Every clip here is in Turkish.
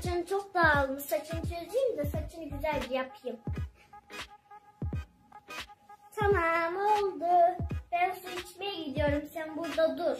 Saçın çok dağılmış. Saçını çözeyim de saçını güzelce yapayım. Tamam oldu. Ben su içmeye gidiyorum. Sen burada dur.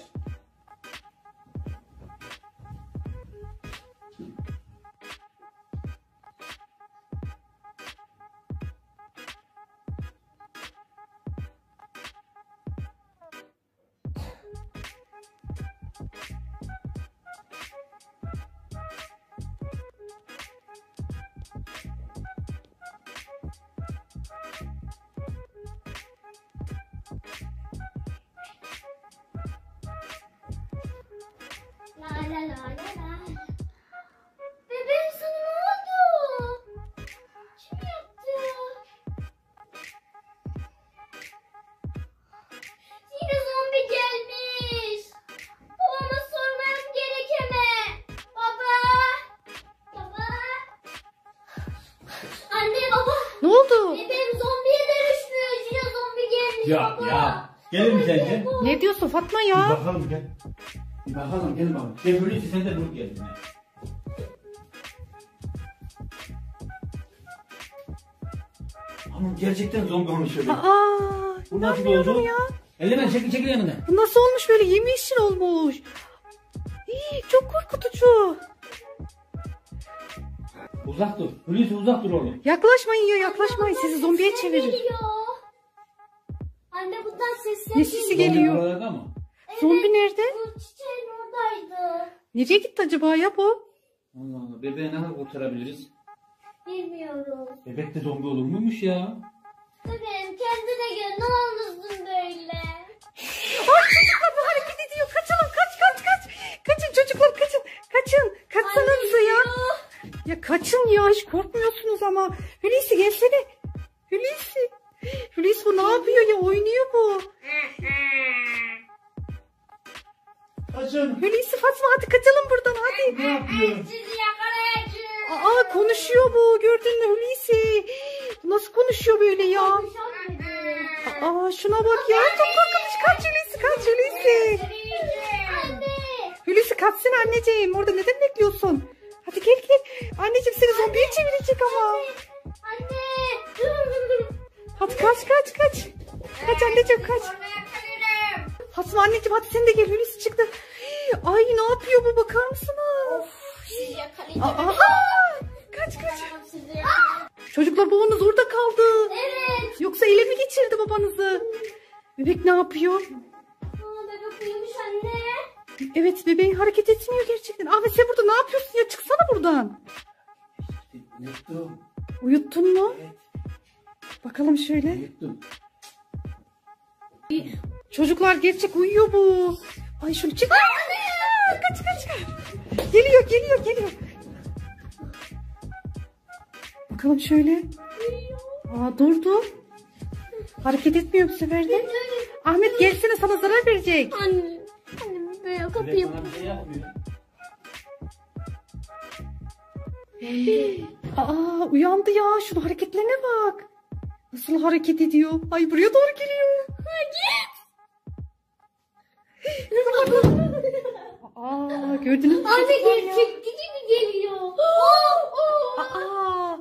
La la la la la. Bebeğim sana ne oldu? Kim yaptı? Yine zombi gelmiş. Babama sormam gerekeme. Baba. Baba. Anne baba. Ne oldu? Bebeğim zombiye dönüşmüş. Yine zombi gelmiş Ya baba. ya. Gelir mi sence? Ne diyorsun Fatma Bir ya? bakalım gel. Bakalım gel bakalım. Gel Hulusi sen de dur gel. Ama gerçekten zombi olmuş öyle. Aa, Bu nasıl oldu? ya. Ellemen çekil çekil yanına. Bu nasıl olmuş böyle yemyeşil olmuş. İyi, çok korkutucu. Uzak dur. Hulusi uzak dur oğlum. Yaklaşmayın ya yaklaşmayın sizi zombiye çevirir. geliyor. Anne bundan sesler Ne sesi Zombi geliyor? buralarda Zombi nerede? Bu çiçeğin oradaydı. Nereye gitti acaba ya bu? Allah Allah. Bebeği nasıl kurtarabiliriz? Bilmiyorum. Bebek de zombi olur muymuş ya? Bebeğim kendine gel ne olmuşsun böyle? Ay çocuklar bu hareket ediyor. Kaçalım kaç kaç kaç. Kaçın çocuklar kaçın. Kaçın. Kaçsanıza ya. Ya kaçın ya hiç korkmuyorsunuz ama. Hulusi gelsene. Hulusi. Hulusi bu ne yapıyor ya oynuyor bu. Kaçın. Hulusi Fatma hadi kaçalım buradan hadi. Ne yapıyor? Aa konuşuyor bu gördün mü Hulusi? Nasıl konuşuyor böyle ya? Aa şuna bak ya çok korkunç kaç Hulusi kaç Hulusi. Hulusi kaçsın anneciğim orada neden bekliyorsun? Hadi gel gel. Anneciğim seni zombiye çevirecek ama. Anne. Hadi kaç kaç kaç. Kaç anneciğim kaç. Fatma anneciğim hadi sen de gel Hulusi çıktı. Ay ne yapıyor bu bakar mısınız? Sizi Aa, yakalayacağım. aa, kaç kaç. Çocuklar babanız orada kaldı. Evet. Yoksa ele mi geçirdi babanızı? Bebek ne yapıyor? Aa, bebek uyumuş anne. Evet bebeğin hareket etmiyor gerçekten. Ahmet sen burada ne yapıyorsun ya? Çıksana buradan. Yuttum. Uyuttun mu? Evet. Bakalım şöyle. Yuttum. Çocuklar gerçek uyuyor bu. Ay şunu çık. Aa, kaç kaç kaç. Geliyor geliyor geliyor. Bakalım şöyle. Aa durdu. Hareket etmiyor bu sefer de. Ahmet gelsene sana zarar verecek. Anne. Anne böyle kapıyı. şey. Aa uyandı ya. Şunun hareketlerine bak. Nasıl hareket ediyor? Ay buraya doğru geliyor. Aa gördünüz mü? Anne gerçekçi gibi geliyor. Aa!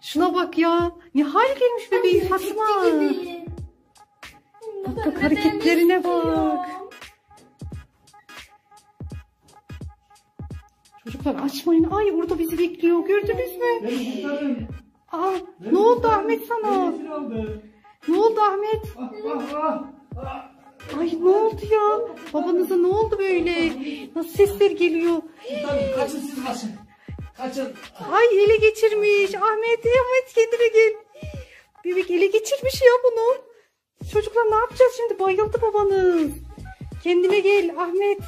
Şuna bak ya. Ne hal gelmiş bebeği Fatma. Bak bak hareketlerine bak. Çocuklar açmayın. Ay orada bizi bekliyor. Gördünüz mü? Aa, ne oldu Ahmet sana? Ne oldu Ahmet? Ah ah ah. Ay ne oldu ya? Babanıza ne oldu böyle? Nasıl sesler geliyor? Kurtarın. Kaçın siz kaçın. Kaçın. Ay ele geçirmiş. Ahmet, Ahmet kendine gel. Bebek ele geçirmiş ya bunu. Çocuklar ne yapacağız şimdi? Bayıldı babanız. Kendine gel Ahmet.